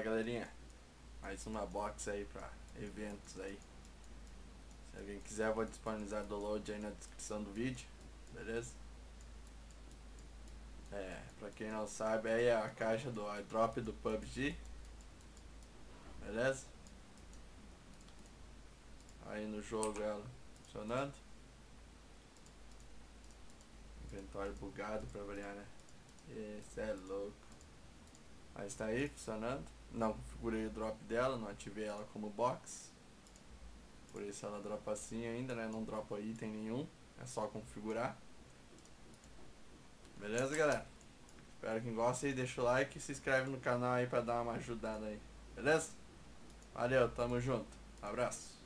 Fala galerinha, mais uma box aí pra eventos aí. Se alguém quiser, vou disponibilizar download aí na descrição do vídeo, beleza? É, pra quem não sabe, aí é a caixa do airdrop do PUBG, beleza? Aí no jogo ela funcionando. Inventório bugado pra variar, né? Esse é louco. Aí está aí funcionando. Não configurei o drop dela, não ativei ela como box. Por isso ela dropa assim ainda, né? Não dropa item nenhum. É só configurar. Beleza, galera? Espero que gostem. Deixa o like e se inscreve no canal aí pra dar uma ajudada aí. Beleza? Valeu, tamo junto. Abraço.